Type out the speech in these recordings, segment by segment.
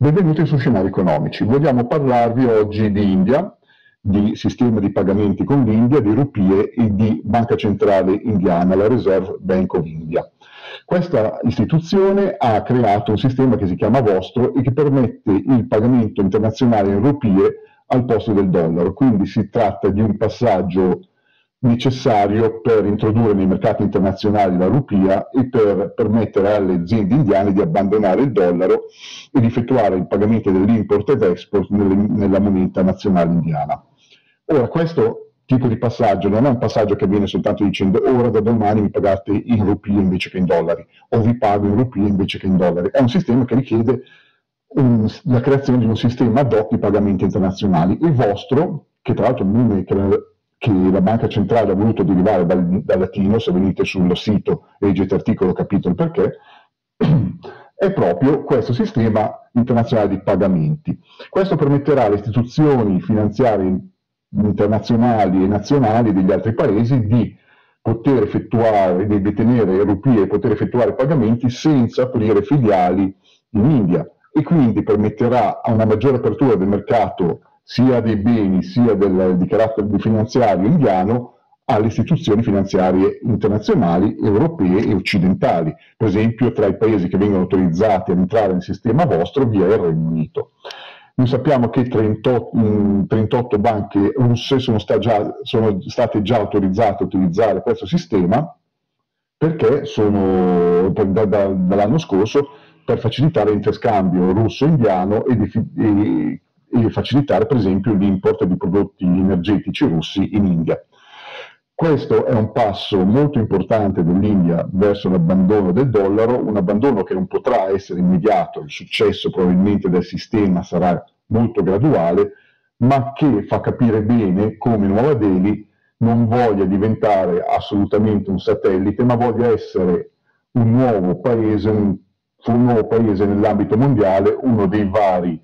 Benvenuti su Scenari Economici. Vogliamo parlarvi oggi di India, di sistema di pagamenti con l'India, di rupie e di Banca Centrale Indiana, la Reserve Bank of India. Questa istituzione ha creato un sistema che si chiama Vostro e che permette il pagamento internazionale in rupie al posto del dollaro, quindi si tratta di un passaggio necessario per introdurre nei mercati internazionali la rupia e per permettere alle aziende indiane di abbandonare il dollaro ed effettuare il pagamento dell'import ed export nelle, nella moneta nazionale indiana. Ora, questo tipo di passaggio non è un passaggio che avviene soltanto dicendo ora da domani mi pagate in rupie invece che in dollari o vi pago in rupie invece che in dollari. È un sistema che richiede un, la creazione di un sistema ad hoc di pagamenti internazionali. Il vostro, che tra l'altro il nome che che la banca centrale ha voluto derivare dal, dal latino, se venite sullo sito leggete articolo capite il perché, è proprio questo sistema internazionale di pagamenti. Questo permetterà alle istituzioni finanziarie internazionali e nazionali degli altri paesi di poter effettuare, di detenere rupie e poter effettuare pagamenti senza aprire filiali in India e quindi permetterà a una maggiore apertura del mercato sia dei beni sia del, di carattere finanziario indiano alle istituzioni finanziarie internazionali, europee e occidentali, per esempio tra i paesi che vengono autorizzati ad entrare nel sistema vostro via il Regno Unito. Noi sappiamo che 38, 38 banche russe sono, già, sono, state già autorizzate a utilizzare questo sistema perché sono da, da, dall'anno scorso per facilitare l'interscambio russo-indiano e, e e facilitare per esempio l'import di prodotti energetici russi in India. Questo è un passo molto importante dell'India verso l'abbandono del dollaro, un abbandono che non potrà essere immediato, il successo probabilmente del sistema sarà molto graduale, ma che fa capire bene come Nuova Delhi non voglia diventare assolutamente un satellite, ma voglia essere un nuovo paese, un, un nuovo paese nell'ambito mondiale, uno dei vari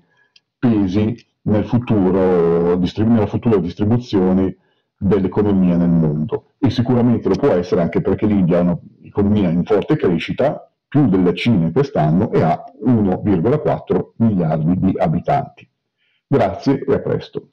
pesi nel futuro, nella futura distribuzione dell'economia nel mondo. E sicuramente lo può essere anche perché l'India ha un'economia in forte crescita, più della Cina quest'anno, e ha 1,4 miliardi di abitanti. Grazie e a presto.